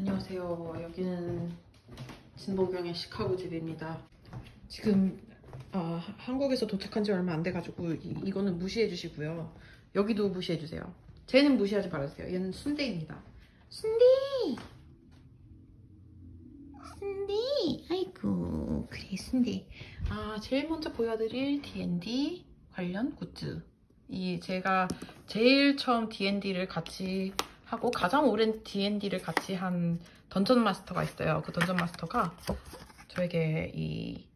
안녕하세요. 여기는 진보경의 시카고 집입니다. 지금 어, 한국에서 도착한 지 얼마 안 돼가지고 이, 거는 무시해 주시고요. 여기도 무시해 주세요. 쟤는 무시하지 말아주세요. 얘는 순대입니다. 순대! 순대! 아이고 그래 순대. 아 제일 먼저 보여드릴 D&D 관련 굿즈. 이 제가 제일 처음 D&D를 같이 하고 가장 오랜 D&D를 같이 한 던전 마스터가 있어요. 그 던전 마스터가 저에게 이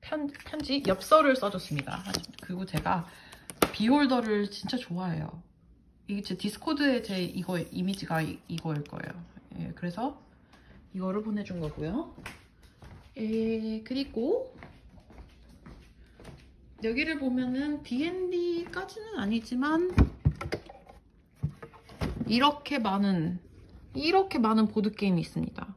편, 편지, 엽서를 써줬습니다. 그리고 제가 비홀더를 진짜 좋아해요. 이게 제 디스코드에 제 이거 이미지가 이, 이거일 거예요. 예, 그래서 이거를 보내준 거고요. 예, 그리고 여기를 보면은 D&D까지는 아니지만 이렇게 많은 이렇게 많은 보드게임이 있습니다.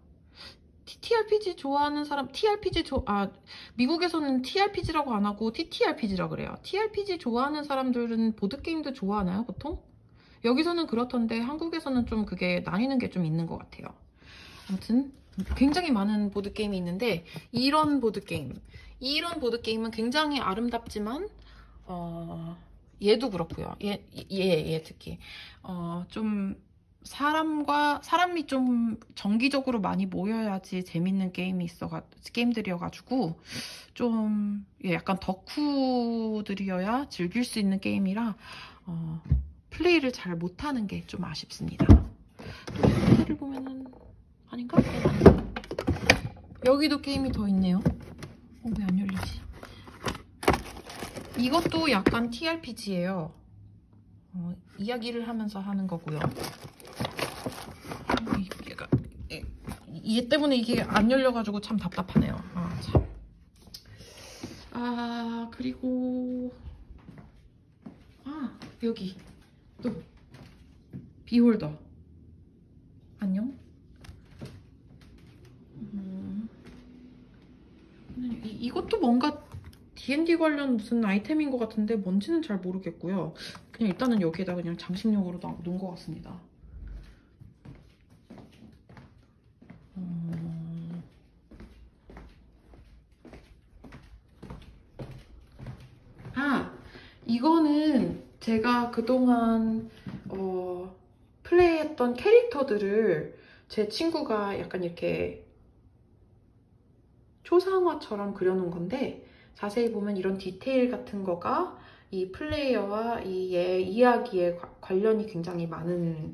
TTRPG 좋아하는 사람, TRPG 좋 아, 미국에서는 TRPG라고 안 하고 TTRPG라고 그래요. TRPG 좋아하는 사람들은 보드게임도 좋아하나요, 보통? 여기서는 그렇던데 한국에서는 좀 그게 나뉘는 게 좀 있는 것 같아요. 아무튼 굉장히 많은 보드게임이 있는데 이런 보드게임, 이런 보드게임은 굉장히 아름답지만 어... 얘도 그렇고요. 얘, 얘, 얘 특히. 어, 좀 사람과 사람이 좀 정기적으로 많이 모여야지 재밌는 게임이 있어 게임들이어가지고 좀 예, 약간 덕후들이어야 즐길 수 있는 게임이라 어, 플레이를 잘 못하는 게 좀 아쉽습니다. 플레이를 보면은 아닌가? 여기도 게임이 더 있네요. 어, 왜 안 열리지? 이것도 약간 TRPG예요. 어, 이야기를 하면서 하는 거고요. 얘가 얘 때문에 이게 안 열려가지고 참 답답하네요. 아, 참. 아 그리고 아 여기 또 비홀더 안녕. 음, 이, 이것도 뭔가 D&D 관련 무슨 아이템인 것 같은데 뭔지는 잘 모르겠고요. 그냥 일단은 여기에다 그냥 장식용으로 놓은 것 같습니다. 음... 아, 이거는 제가 그동안 어, 플레이했던 캐릭터들을 제 친구가 약간 이렇게 초상화처럼 그려놓은 건데 자세히 보면 이런 디테일 같은 거가 이 플레이어와 이 이야기에 관련이 굉장히 많은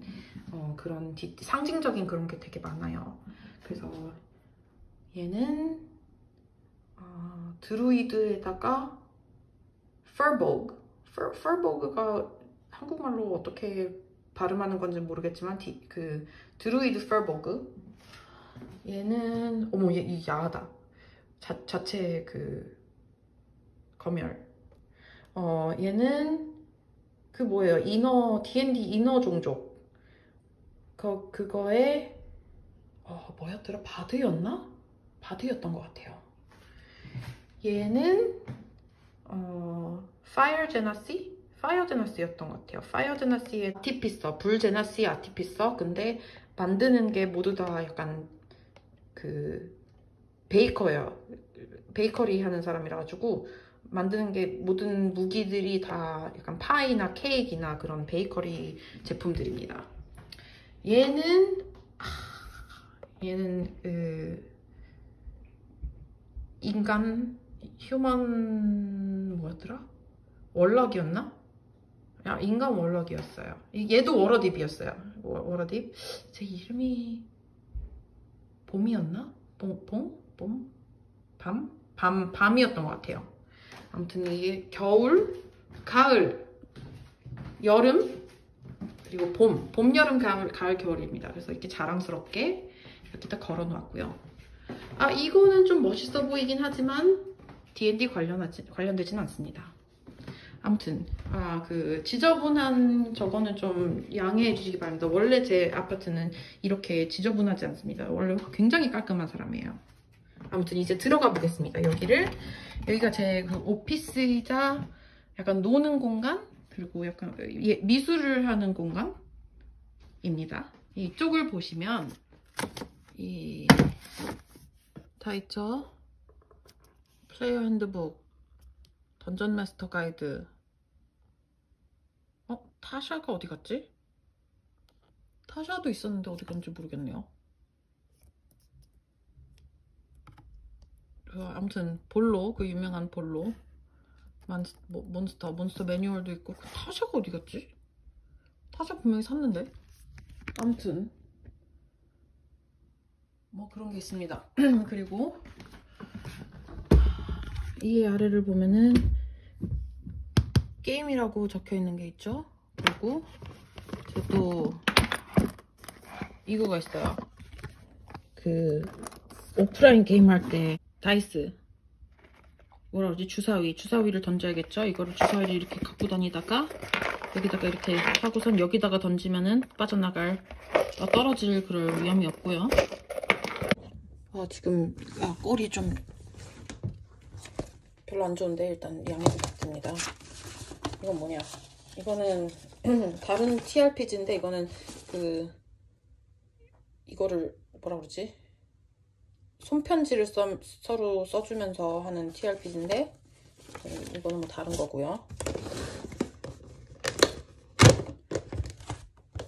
어, 그런 디, 상징적인 그런 게 되게 많아요. 그래서 얘는 어, 드루이드에다가 퍼보그 퍼보그가 한국말로 어떻게 발음하는 건지 모르겠지만 디, 그 druid firbolg 얘는 어머 얘, 이 야하다. 자, 자체 그 검열. 어, 얘는 그 뭐예요? 인어, D&D 인어 종족. 그, 그거에, 어, 뭐였더라? bard였나? bard였던 것 같아요. 얘는, 어, fire genasi? fire genasi였던 것 같아요. fire genasi의 artificer, 불 genasi artificer. 근데 만드는 게 모두 다 약간 그 baker예요. 베이커리 하는 사람이라 가지고 만드는 게 모든 무기들이 다 약간 파이나 케이크나 그런 베이커리 제품들입니다. 얘는 얘는 그 인간 휴먼 뭐였더라? 월락이었나? 야, 인간 월락이었어요. 얘도 워러딥이었어요. 워러딥. 제 이름이 봄이었나? 봄? 봄? 봄? 밤? 밤, 밤이었던 것 같아요. 아무튼 이게 겨울, 가을, 여름, 그리고 봄, 봄, 여름, 가을, 가을, 겨울입니다. 그래서 이렇게 자랑스럽게 이렇게 딱 걸어 놓았고요. 아, 이거는 좀 멋있어 보이긴 하지만 D&D 관련하지, 관련되지는 않습니다. 아무튼 아 그 지저분한 저거는 좀 양해해 주시기 바랍니다. 원래 제 아파트는 이렇게 지저분하지 않습니다. 원래 굉장히 깔끔한 사람이에요. 아무튼 이제 들어가 보겠습니다. 여기를 여기가 제 그 오피스이자 약간 노는 공간 그리고 약간 예, 미술을 하는 공간입니다. 이쪽을 보시면 이다 있죠? 플레이어 핸드북, 던전 마스터 가이드. 어? 타샤가 어디 갔지? 타샤도 있었는데 어디 갔는지 모르겠네요. 아무튼 볼로 그 유명한 볼로 만, 뭐, 몬스터 몬스터 매뉴얼도 있고 그 타샤가 어디 갔지? 타샤 분명히 샀는데 아무튼 뭐 그런 게 있습니다. 그리고 이 아래를 보면은 게임이라고 적혀 있는 게 있죠. 그리고 또 이거가 있어요. 그 오프라인 게임 할 때 다이스 뭐라 그러지 주사위 주사위를 던져야겠죠. 이거를 주사위를 이렇게 갖고 다니다가 여기다가 이렇게 하고선 여기다가 던지면은 빠져나갈 어, 떨어질 그럴 위험이 없고요. 아 지금 아, 꼴이 좀 별로 안 좋은데 일단 양해 부탁드립니다. 이건 뭐냐? 이거는 다른 TRPG인데 이거는 그 이거를 뭐라 그러지? 손편지를 써, 서로 써주면서 하는 TRPG인데 이거는 뭐 다른 거고요.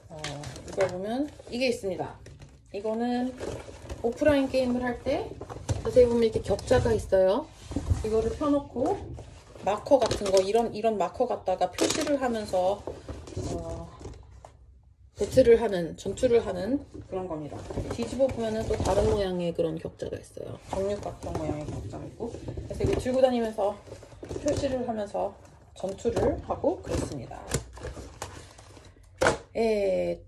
어, 이걸 보면 이게 있습니다. 이거는 오프라인 게임을 할 때 자세히 보면 이렇게 격자가 있어요. 이거를 펴놓고 마커 같은 거 이런 이런 마커 갖다가 표시를 하면서 어, 배틀을 하는 전투를 하는 그런 겁니다. 뒤집어 보면은 또 다른 모양의 그런 격자가 있어요. 정육각형 모양의 격자가 있고 그래서 이거 들고 다니면서 표시를 하면서 전투를 하고 그랬습니다. 에,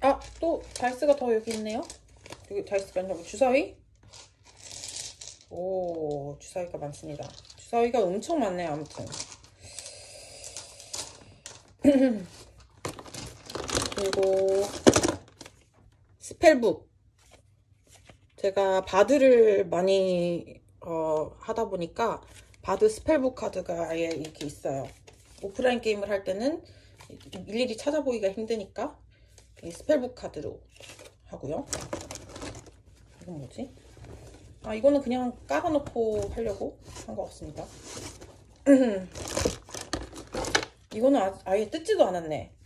아, 또 다이스가 더 여기 있네요. 여기 dice가 아니라 뭐 주사위? 오, 주사위가 많습니다. 주사위가 엄청 많네요, 아무튼. 그리고 spellbook. 제가 bard를 많이 어, 하다 보니까 bard spellbook 카드가 아예 이렇게 있어요. 오프라인 게임을 할 때는 일일이 찾아보기가 힘드니까 이 스펠북 카드로 하고요. 이건 뭐지? 아 이거는 그냥 깔아놓고 하려고 한것 같습니다. 이거는 아, 아예 뜯지도 않았네.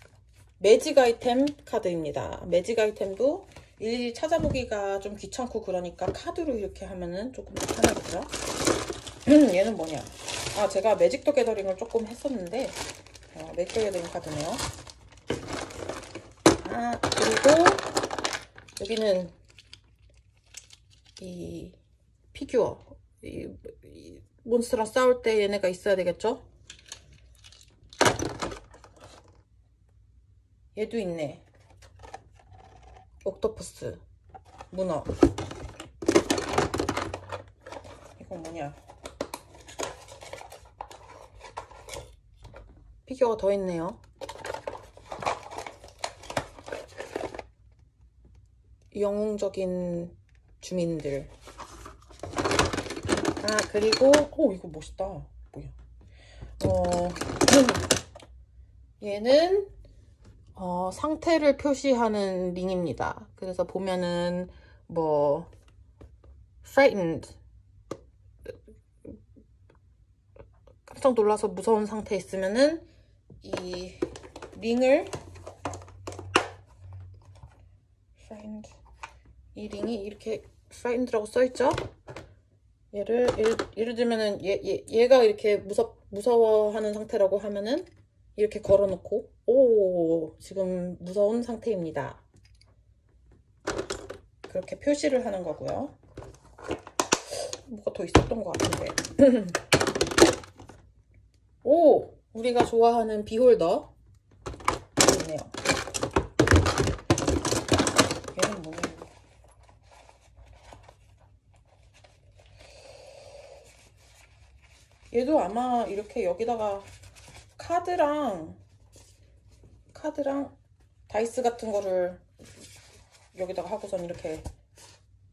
매직 아이템 카드입니다. 매직 아이템도 일일이 찾아보기가 좀 귀찮고 그러니까 카드로 이렇게 하면은 조금 더 편하겠죠? 얘는 뭐냐? 아 제가 매직 더 게더링을 조금 했었는데 어, 매직 더 게더링 카드네요. 아 그리고 여기는 이 피규어 이, 이 몬스터랑 싸울 때 얘네가 있어야 되겠죠? 얘도 있네. 옥토퍼스, 문어. 이건 뭐냐? 피규어가 더 있네요. 영웅적인 주민들. 아, 그리고, 오, 이거 멋있다. 뭐야. 어, 얘는 어, 상태를 표시하는 링입니다. 그래서 보면은 뭐 frightened 깜짝 놀라서 무서운 상태 있으면은 이 링을 frightened 이 링이 이렇게 frightened라고 써있죠? 얘를 예를, 예를 들면은 얘, 얘, 얘가 이렇게 무섭, 무서워하는 상태라고 하면은 이렇게 걸어놓고 오 지금 무서운 상태입니다. 그렇게 표시를 하는 거고요. 뭐가 더 있었던 것 같은데 오 우리가 좋아하는 비홀더 있네요. 얘는 뭐냐 얘도 아마 이렇게 여기다가 카드랑 카드랑 다이스 같은 거를 여기다가 하고선 이렇게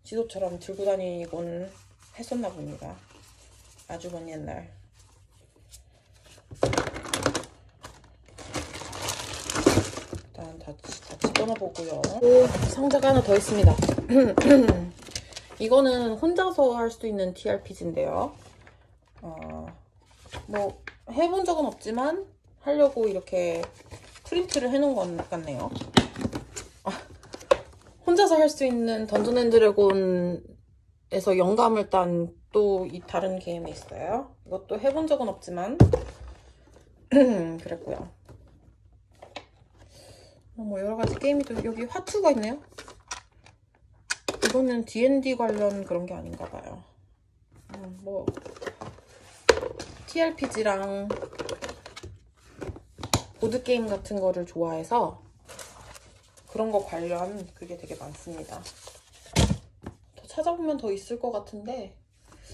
지도처럼 들고 다니곤 했었나 봅니다. 아주 먼 옛날. 일단 다, 다 집어넣어보고요. 또 상자가 하나 더 있습니다. 이거는 혼자서 할 수 있는 TRPG인데요. 어, 뭐 해본 적은 없지만 하려고 이렇게 프린트를 해놓은 것 같네요. 아, 혼자서 할 수 있는 Dungeon and Dragon에서 영감을 딴 또 이 다른 게임이 있어요. 이것도 해본 적은 없지만 그랬고요. 어, 뭐 여러 가지 게임이 또 여기 화투가 있네요. 이거는 D&D 관련 그런 게 아닌가 봐요. 음, 뭐 TRPG랑 보드 게임 같은 거를 좋아해서 그런 거 관련 그게 되게 많습니다. 더 찾아보면 더 있을 것 같은데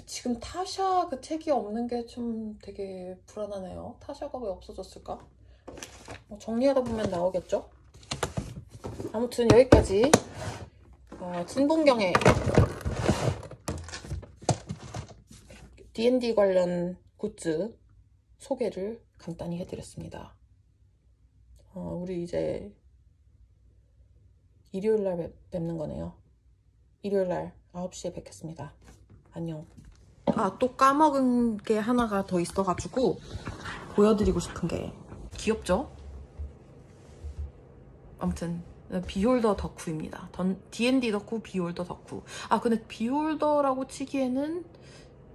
지금 타샤 그 책이 없는 게 좀 되게 불안하네요. 타샤가 왜 없어졌을까? 뭐 정리하다 보면 나오겠죠? 아무튼 여기까지 어, 진봉경의 D&D 관련 굿즈 소개를 간단히 해드렸습니다. 어, 우리 이제 일요일 날 뵙, 뵙는 거네요. 일요일 날 9시에 뵙겠습니다. 안녕. 아, 또 까먹은 게 하나가 더 있어가지고 보여드리고 싶은 게 귀엽죠? 아무튼 비홀더 덕후입니다. 던, D&D 덕후, 비홀더 덕후. 아 근데 비홀더라고 치기에는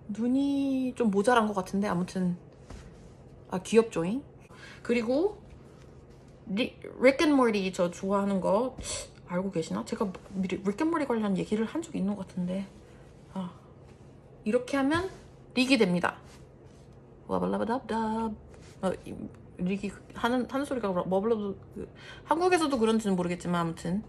눈이 좀 모자란 것 같은데 아무튼 아 귀엽죠잉? 그리고 리, 릭앤모리 저 좋아하는 거 알고 계시나? 제가 릭앤모리 관련 얘기를 한적 있는 것 같은데 아 이렇게 하면 릭이 됩니다. 와발라바답답 어, 이- 릭이 하는 하는 소리가 머블러 한국에서도 그런지는 모르겠지만 아무튼